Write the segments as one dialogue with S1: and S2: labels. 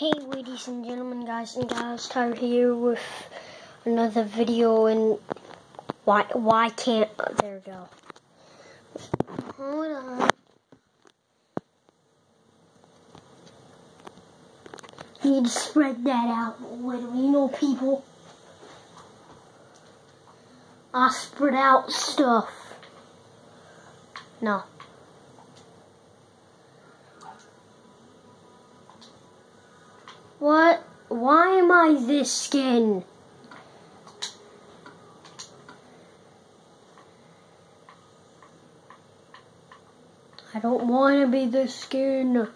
S1: Hey ladies and gentlemen, guys and gals, Tyler here with another video and why why can't oh, there we go. Hold on. Need to spread that out little, you know people. I spread out stuff. No. What? Why am I this skin? I don't want to be this skin.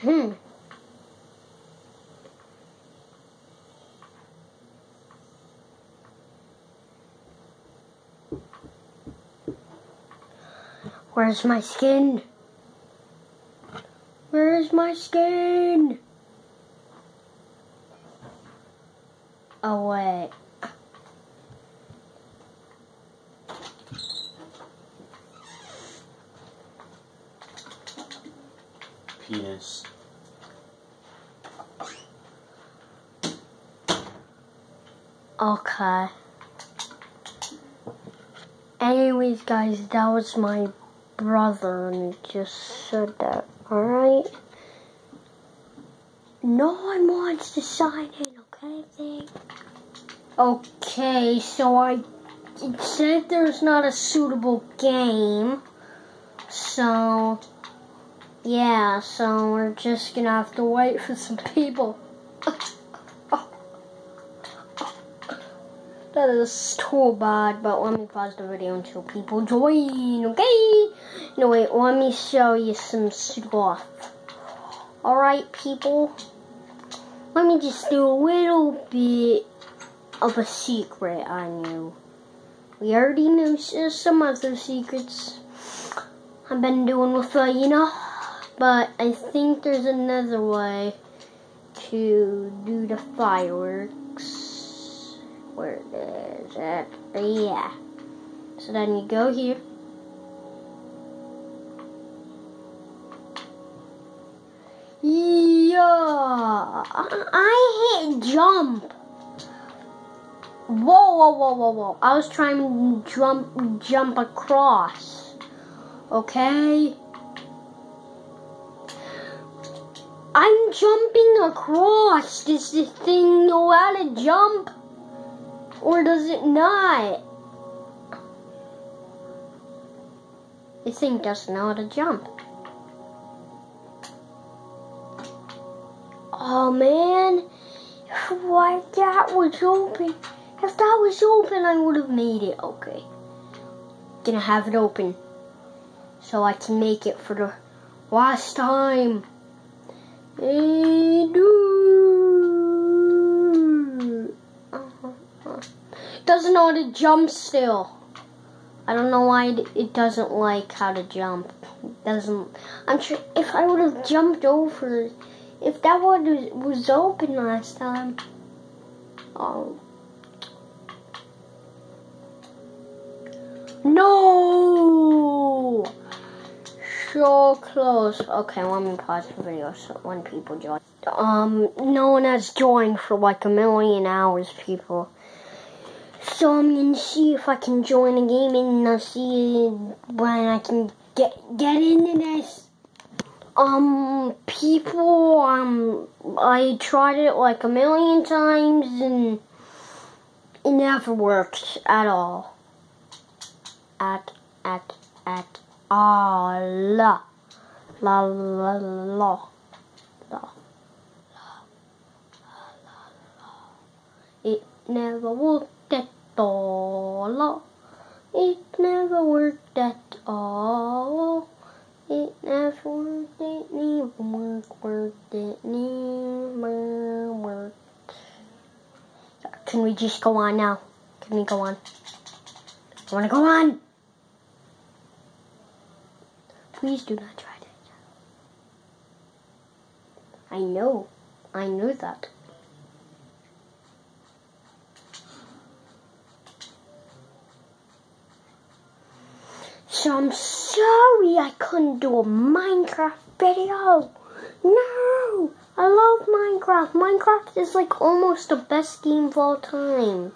S1: Hmm. Where's my skin? Where's my skin? Oh, wait.
S2: Penis.
S1: Okay. Anyways, guys, that was my brother and he just said that. Alright? No one wants to sign in, okay, thing? Okay, so I it said there's not a suitable game. So, yeah, so we're just gonna have to wait for some people. That is too bad, but let me pause the video until people join, okay? No, wait, let me show you some stuff. Alright, people? Let me just do a little bit of a secret on you. We already knew some other secrets I've been doing with, uh, you know, but I think there's another way to do the fireworks. Where is it? Yeah. So then you go here. I hit jump. Whoa, whoa, whoa, whoa, whoa. I was trying to jump, jump across. Okay? I'm jumping across. Does this thing know how to jump? Or does it not? This thing doesn't know how to jump. Oh man, why that was open. If that was open, I would have made it. Okay. Gonna have it open. So I can make it for the last time. And, uh, uh, doesn't know how to jump still. I don't know why it doesn't like how to jump. Doesn't. I'm sure if I would have jumped over, if that one was open last time. Oh. No! So close. Okay, let me pause the video so when people join. Um, no one has joined for like a million hours, people. So I'm gonna see if I can join a game and I'll see when I can get get into this. Um, people, um, I tried it like a million times and it never worked at all. At at at all. La la la la la. It never worked at all. It never worked at all. It never worked, it never worked, worked, it never worked. Can we just go on now? Can we go on? I want to go on. Please do not try that. I know. I know that. So I'm sorry I couldn't do a Minecraft video. No, I love Minecraft. Minecraft is like almost the best game of all time.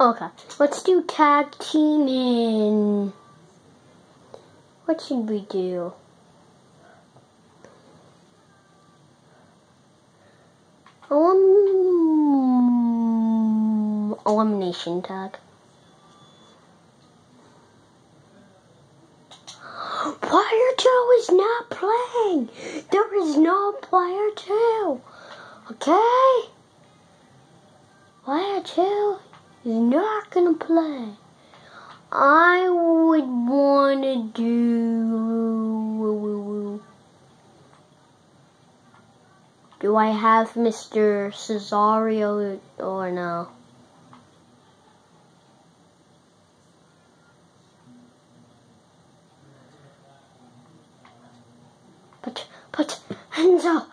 S1: Okay, let's do tag teaming. What should we do? Um, elimination tag. Player two is not playing. There is no player two. Okay? Player two is not gonna play. I would want to do. Do I have Mr. Cesario or no? But, but, Enzo.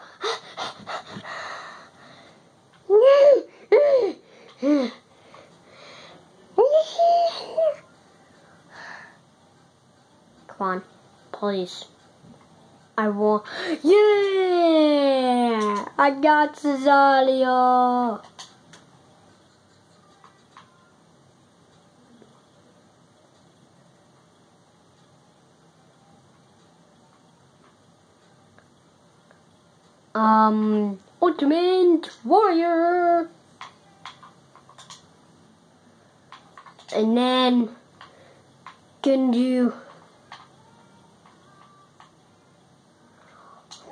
S1: On, please. I want. Yeah! I got Cesario! Um, Ultimate Warrior! And then, can do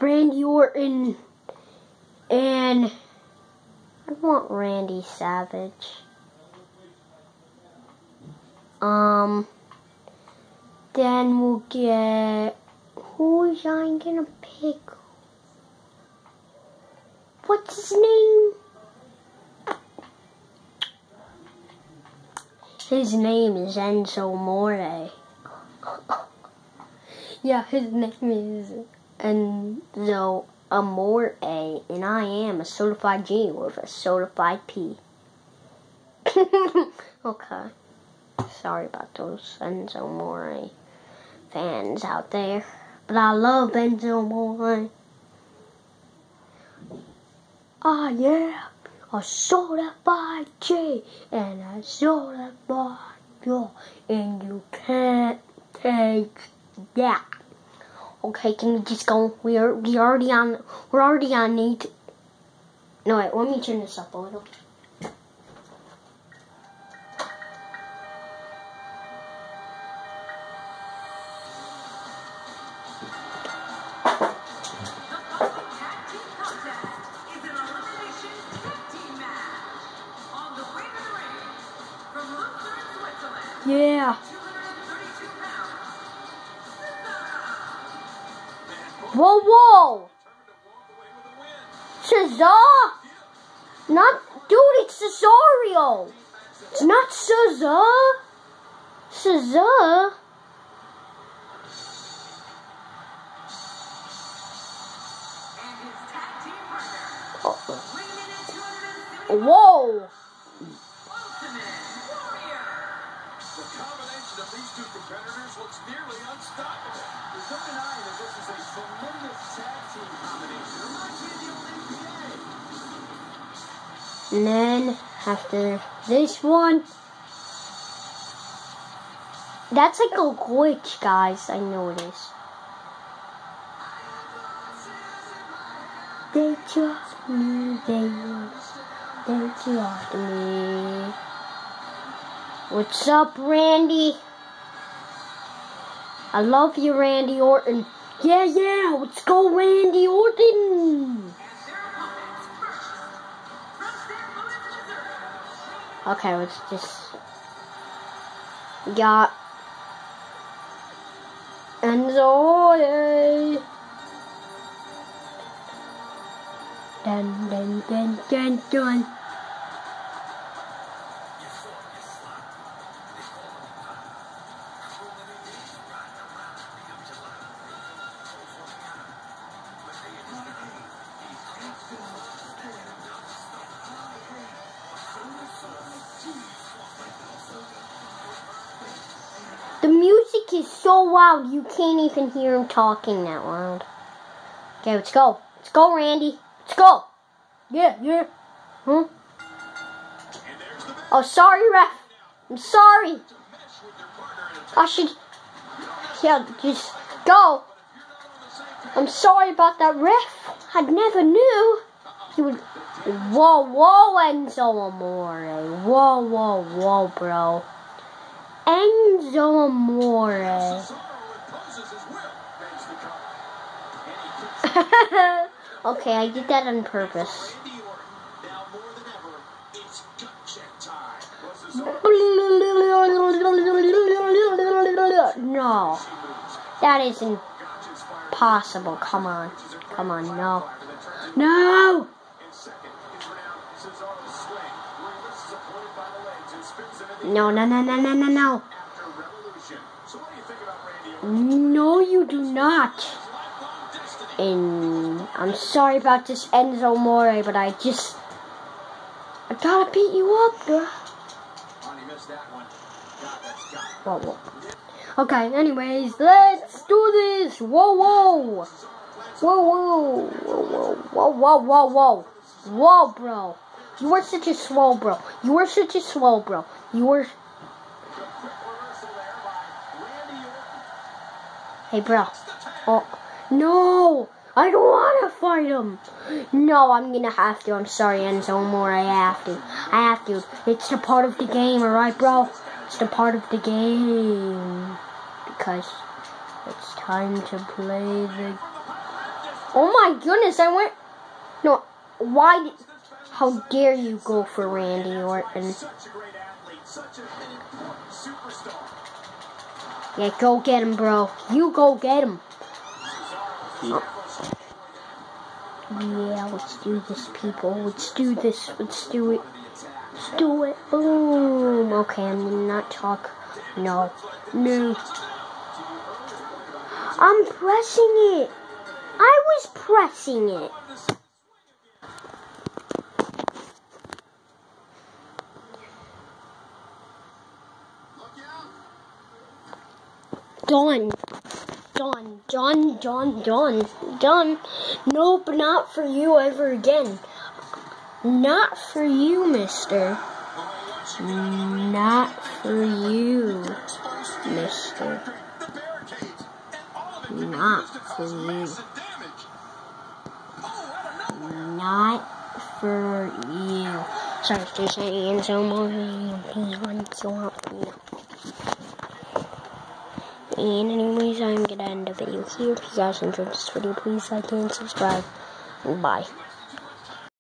S1: Randy Orton and I want Randy Savage. Um, then we'll get who is I gonna pick? What's his name? His name is Enzo More. yeah, his name is Enzo Amore, A and I am a certified G with a certified P. okay. Sorry about those Enzo More fans out there. But I love Enzo More. Ah, yeah. A certified G and a certified P. And you can't take that. Okay, can we just go? We are we already on. We're already on eight. No wait, let me turn this up a little. Whoa, whoa! Cesar! Not, dude, it's Cesario! It's not Cesar! Cesar?
S3: Oh, whoa! Two competitors looks nearly unstoppable. There's no denying that this is a tremendous tag team combination. Reminds me of the old NBA.
S1: And then after this one, that's like a glitch, guys. I noticed. They trust me, they they trust me. What's up, Randy? I love you, Randy Orton. Yeah, yeah, let's go, Randy Orton. Okay, let's just got Enzo. Dun dun dun dun dun. So loud you can't even hear him talking that loud. Okay, let's go. Let's go, Randy. Let's go. Yeah, yeah. Huh?
S3: The
S1: Oh, sorry, ref. I'm sorry.
S3: mesh with your partner in a
S1: I should. Yeah, just go. I'm sorry about that ref. I never knew he would. Whoa, whoa, Enzo Amore. Whoa, whoa, whoa, bro. Enzo Amore. Okay, I did that on purpose. No, that isn't
S3: Gotcha's fired
S1: possible. Come on. Come on, no. No!
S3: In second, it's renowned Cesaro's swing, where he lifts his opponent by the legs and spins him in the
S1: No, no, no, no, no, no, no. No, you do not. And I'm sorry about this Enzo More, but I just. I gotta beat you up,
S3: got
S1: Whoa, whoa. Okay, anyways, let's do this. Whoa, whoa. Whoa, whoa. Whoa, whoa, whoa, whoa, whoa. Whoa, bro. You are such a slow bro. You are such a slow bro.
S3: Orton.
S1: Hey, bro. Oh, no. I don't want to fight him. No, I'm gonna have to. I'm sorry, Enzo More. I have to. I have to. It's a part of the game, alright, bro? It's a part of the game. Because it's time to play the. Oh my goodness, I went. No, why did. How dare you go for Randy Orton? Yeah, go get him, bro. You go get him. Yeah, let's do this, people. Let's do this. Let's do it. Let's do it. Boom. Okay, I'm gonna not talk. No. No. I'm pressing it. I was pressing it. Done. Done. Done. Done. Done. Done. Nope, not for you ever again. Not for you, mister. Not for you, mister.
S3: And
S1: Not for you. Not for you. Sorry, stay saying so much. Please run so out. And anyways, I'm gonna end the video here. If you guys enjoyed this video, please like and subscribe. Bye.